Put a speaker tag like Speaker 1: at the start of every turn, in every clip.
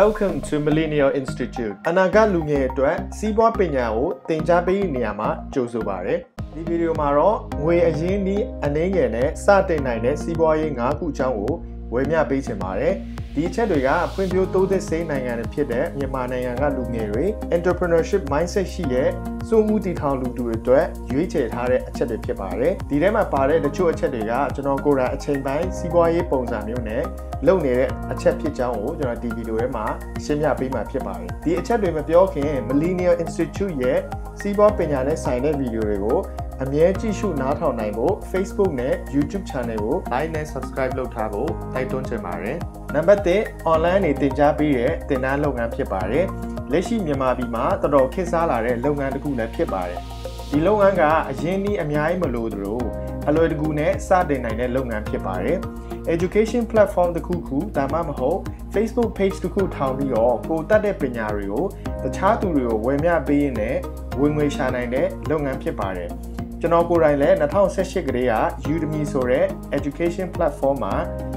Speaker 1: Welcome to Millennial Institute အနာဂတ်လူငယ်အတွက်စီးပွားပညာကိုသင်ကြားပေးနေရမှာကြိုဆိုပါရစေ။ဒီဗီဒီယိုမှာတော့ငွေအရင်းနှီးအနှင်းငယ်နဲ့စတင်နိုင်တဲ့စီးပွားရေး၅ခုအကြောင်းကိုဝေမျှပေးချင်ပါတယ်။ ဒီအချက်တွေကဖွံ့ဖြိုးတိုးတက်စေနိုင်ငံတွေဖြစ်တဲ့မြန်မာနိုင်ငံကလူငယ်တွေ entrepreneurship mindset ရှိတဲ့စွန့်ဦးတည်ထောင်လူတွေအတွက်ရွေးချယ်ထားတဲ့အချက်တွေဖြစ်ပါတယ်ဒီထဲမှာပါတဲ့တချို့အချက်တွေကကျွန်တော်ကိုယ်တိုင်အချိန်ပိုင်းစီးပွားရေးပုံစံမျိုးနဲ့လုပ်နေတဲ့အချက်ဖြစ်ကြောင်းကိုကျွန်တော်ဒီဗီဒီယိုထဲမှာရှင်းပြပေးမှာဖြစ်ပါတယ်ဒီအချက်တွေမပြောခင် Millennial Institute ရဲ့စီးပွားပညာနဲ့ဆိုင်တဲ့ဗီဒီယိုတွေကိုအမြဲကြည့်ရှုနားထောင်နိုင်ဖို့ Facebook နဲ့ YouTube Channel ကို Like နဲ့ Subscribe လုပ်ထားဖို့တိုက်တွန်းချင်ပါတယ်။ နံပါတ်1 online နေတင် जा ပေးတဲ့တင်နန်းလုပ်ငန်းဖြစ်ပါတယ်။လက်ရှိမြန်မာပြည်မှာတော်တော်ခေတ်စားလာတဲ့လုပ်ငန်းတစ်ခုလည်းဖြစ်ပါတယ်။ဒီလုပ်ငန်းကအရင်းနှီးအများကြီးမလိုသလိုအလွယ်တကူနဲ့စတင်နိုင်တဲ့လုပ်ငန်းဖြစ်ပါတယ်။ education platform တစ်ခုခုဒါမှမဟုတ် Facebook page တစ်ခုထောင်ပြီးတော့ကိုတတ်တဲ့ပညာတွေကိုတခြားသူတွေကိုဝယ်မျှပေးရင်းနဲ့ဝင်ငွေရှာနိုင်တဲ့လုပ်ငန်းဖြစ်ပါတယ်။ ကျွန်တော်ကိုယ်တိုင်လည်း2018ကတည်းက Udemy ဆိုတဲ့ education platform မှာ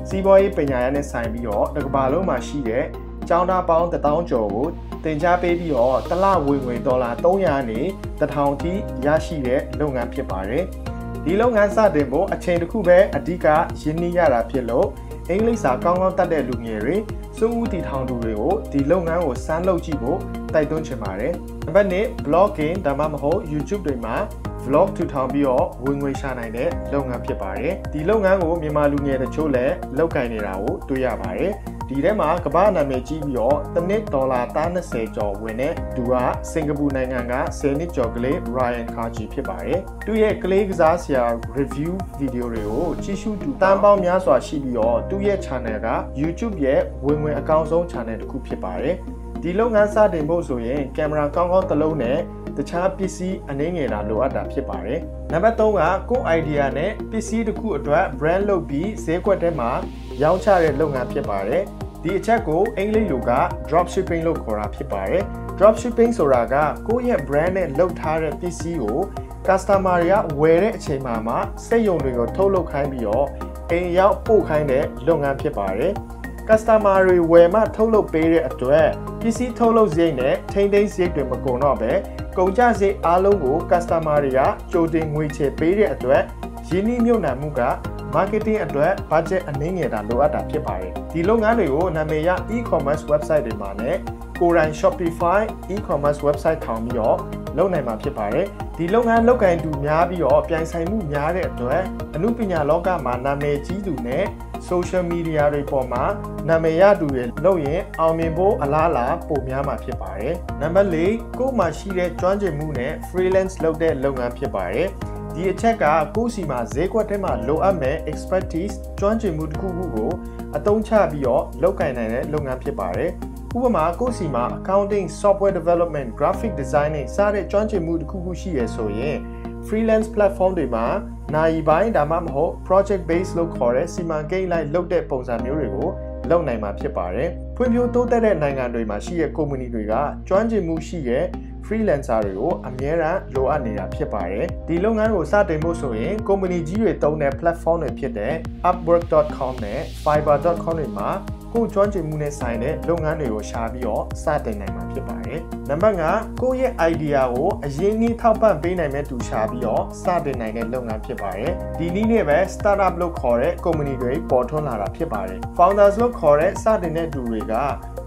Speaker 1: စီးပွားရေးပညာရပ်နဲ့ဆိုင်ပြီးတော့တစ်ကမ္ဘာလုံးမှာရှိတဲ့ကျောင်းသားပေါင်း1000ကျော်ကိုသင်ကြားပေးပြီးတော့တစ်လဝင်ငွေဒေါ်လာ300နဲ့1000ထိရရှိတဲ့လုပ်ငန်းဖြစ်ပါတယ်။ဒီလုပ်ငန်းစတင်ဖို့အချိန်တစ်ခုပဲအဓိကရင်းနှီးရတာဖြစ်လို့အင်္ဂလိပ်စာကောင်းကောင်းတတ်တဲ့လူငယ်တွေစွန့်ဦးတည်ထောင်သူတွေကိုဒီလုပ်ငန်းကိုစမ်းလုပ်ကြည့်ဖို့တိုက်တွန်းချင်ပါတယ်။ နံပါတ်1 blogging ဒါမှမဟုတ် YouTube တွေမှာ vlog ထူထောင်ပြီးတော့ဝင်ငွေရှာနိုင်တဲ့လုပ်ငန်းဖြစ်ပါတယ်ဒီလုပ်ငန်းကိုမြန်မာလူငယ်တချို့လည်းလုပ်ကိုင်နေတာကိုတွေ့ရပါတယ်ဒီထဲမှာကမ္ဘာနာမည်ကြီးပြီးတော့တစ်နှစ်ဒေါ်လာ30ကျော်ဝင်တဲ့သူကစင်ကာပူနိုင်ငံက10နှစ်ကျော်ကလေး Ryan Kaji ဖြစ်ပါတယ်သူရဲ့ကလေးကစားဆရာ review ဗီဒီယိုတွေကိုကြည့်ရှုသူတန်းပေါင်းများစွာရှိပြီးတော့သူ့ရဲ့ channel က YouTube ရဲ့ဝင်ငွေအကောင်းဆုံး channel တစ်ခုဖြစ်ပါတယ် ဒီလုပ်ငန်းစတင်ဖို့ဆိုရင်ကင်မရာကောင်းကောင်းတစ်လုံးနဲ့တခြားပစ္စည်းအနည်းငယ်တာလိုအပ်တာဖြစ်ပါတယ်။နံပါတ်3ကကိုယ့် idea နဲ့ပစ္စည်းတစ်ခုအတွက် brand လုပ်ပြီးဈေးကွက်ထဲမှာရောင်းချတဲ့လုပ်ငန်းဖြစ်ပါတယ်။ဒီအချက်ကိုအင်္ဂလိပ်လိုက drop shipping လို့ခေါ်တာဖြစ်ပါတယ်။ drop shipping ဆိုတာကကိုယ့်ရဲ့ brand နဲ့လုပ်ထားတဲ့ပစ္စည်းကို customer တွေကဝယ်တဲ့အချိန်မှာမှစက်ရုံတွေကိုထုတ်လုပ်ခိုင်းပြီးတော့အိမ်ရောက်ပို့ခိုင်းတဲ့လုပ်ငန်းဖြစ်ပါတယ်။ customer တွေဝယ်မှထုတ်လုပ်ပေးတဲ့အတွက်ပစ္စည်းထုတ်လုပ်စရိတ်နဲ့ထိန်းသိမ်းစရိတ်တွေမကုန်တော့ပဲကုန်ကျစရိတ်အားလုံးကို customer တွေကကြိုတင်ငွေချေပေးတဲ့အတွက်ရင်းနှီးမြှုပ်နှံမှုက marketing အတွက် budget အနည်းငယ်တာလိုအပ်တာဖြစ်ပါတယ်ဒီလုပ်ငန်းတွေကိုနာမည်ရ e-commerce website တွေမှာနဲ့ကိုယ်တိုင် Shopify e-commerce website ထောင်ပြီးတော့လုပ်နိုင်မှာဖြစ်ပါတယ်ဒီလုပ်ငန်းလုပ်ကိုင်သူများပြီးတော့ပြိုင်ဆိုင်မှုများတဲ့အတွက်အမှုပညာလောကမှာနာမည်ကြီးသူနဲ့ social media တွေပေါ်မှာ နာမည်ရသူတွေလုပ်ရင်အောင်မြင်ဖို့အလားအလာပိုများမှာဖြစ်ပါတယ်။နံပါတ်၄ကိုယ်မှာရှိတဲ့ကျွမ်းကျင်မှုနဲ့ freelance လုပ်တဲ့လုပ်ငန်းဖြစ်ပါတယ်။ဒီအချက်ကကိုယ်စီမှာဈေးကွက်ထဲမှာလိုအပ်မဲ့ expertise ကျွမ်းကျင်မှုတစ်ခုခုကိုအသုံးချပြီးတော့လုပ်ကိုင်နိုင်တဲ့လုပ်ငန်းဖြစ်ပါတယ်။ဥပမာကိုယ်စီမှာ accounting, software development, graphic designing စတဲ့ကျွမ်းကျင်မှုတစ်ခုခုရှိရဆိုရင် freelance platform တွေမှာနိုင်ပိုင်းဒါမှမဟုတ် project base လို့ခေါ်တဲ့စီမံကိန်းလိုက်လုပ်တဲ့ပုံစံမျိုးတွေကို လုပ်နိုင်မှာဖြစ်ပါတယ်။ဖွံ့ဖြိုးတိုးတက်တဲ့နိုင်ငံတွေမှာရှိတဲ့ company တွေကကျွမ်းကျင်မှုရှိတဲ့ freelancer တွေကိုအမြဲတမ်းလိုအပ်နေတာဖြစ်ပါတယ်။ဒီလုပ်ငန်းကိုစတင်ဖို့ဆိုရင် company ကြီးတွေတုံးတဲ့ platform တွေဖြစ်တဲ့ upwork.com နဲ့ fiverr.com တွေမှာ ကိုကျွမ်းကျင်မှုနဲ့ဆိုင်တဲ့လုပ်ငန်းတွေကိုရှာပြီးတော့စတင်နိုင်မှာဖြစ်ပါတယ်။နံပါတ်5ကိုယ့်ရဲ့ idea ကိုအရင်းနှီးထောက်ပံ့ပေးနိုင်မဲ့သူရှာပြီးတော့စတင်နိုင်တဲ့လုပ်ငန်းဖြစ်ပါတယ်။ဒီနည်းနဲ့ပဲ startup လို့ခေါ်တဲ့ company တွေပေါ်ထွန်းလာတာဖြစ်ပါတယ်။ founders လို့ခေါ်တဲ့စတင်တဲ့သူတွေက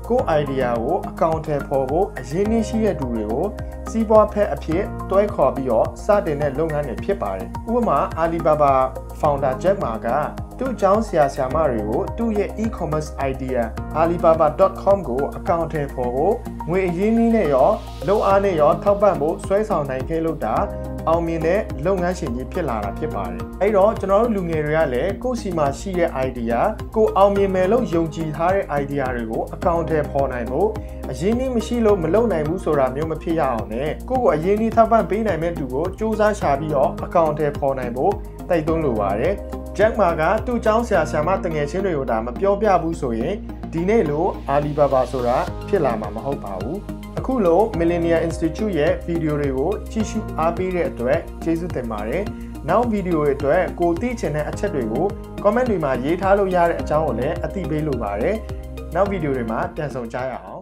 Speaker 1: ကိုယ့် idea ကိုအကောင့်ထဲပေါ်ဖို့အရင်းနှီးရှိတဲ့သူတွေကိုစီးပွားဖက်အဖြစ်တွဲခေါ်ပြီးတော့စတင်တဲ့လုပ်ငန်းတွေဖြစ်ပါတယ်။ဥပမာ Alibaba founder Jack Ma က သူ့အကြောင်းဆရာဆရာမတွေကိုသူ့ရဲ့ e-commerce idea alibaba.com ကိုအကောင့်ထဲပေါ်ဖို့ငွေအရင်းနှီးနဲ့ရောလုံအားနဲ့ရောထောက်ပံ့ဖို့ဆွဲဆောင်နိုင်ခဲ့လို့တာအောင်မြင်တဲ့လုပ်ငန်းရှင်ကြီးဖြစ်လာတာဖြစ်ပါတယ်။အဲ့တော့ကျွန်တော်တို့လူငယ်တွေကလည်းကိုယ့်စီမှာရှိတဲ့ idea ကိုအောင်မြင်မယ်လို့ယုံကြည်ထားတဲ့ idea တွေကိုအကောင့်ထဲပေါ်နိုင်ဖို့အရင်းနှီးမရှိလို့မလုပ်နိုင်ဘူးဆိုတာမျိုးမဖြစ်ရအောင်နဲ့ကိုယ့်ကိုအရင်းနှီးထောက်ပံ့ပေးနိုင်မဲ့သူကိုစူးစမ်းရှာပြီးတော့အကောင့်ထဲပေါ်နိုင်ဖို့တိုက်တွန်းလိုပါတယ်။ ဂျက်မာကသူ့အကြောင်းဆရာဆရာမတငယ်ချင်းတွေကိုဒါမပြောပြဘူးဆိုရင်ဒီနေ့လိုအာလီဘာဘာဆိုတာဖြစ်လာမှာမဟုတ်ပါဘူးအခုလို Millennial Institute ရဲ့ဗီဒီယိုတွေကိုကြည့်ရှုအားပေးတဲ့အတွက်ကျေးဇူးတင်ပါတယ်နောက်ဗီဒီယိုတွေအတွက်ကိုသိချင်တဲ့အချက်တွေကို comment တွေမှာရေးထားလို့ရတဲ့အကြောင်းကိုလည်းအသိပေးလိုပါတယ်နောက်ဗီဒီယိုတွေမှာပြန်ဆောင်ကြရအောင်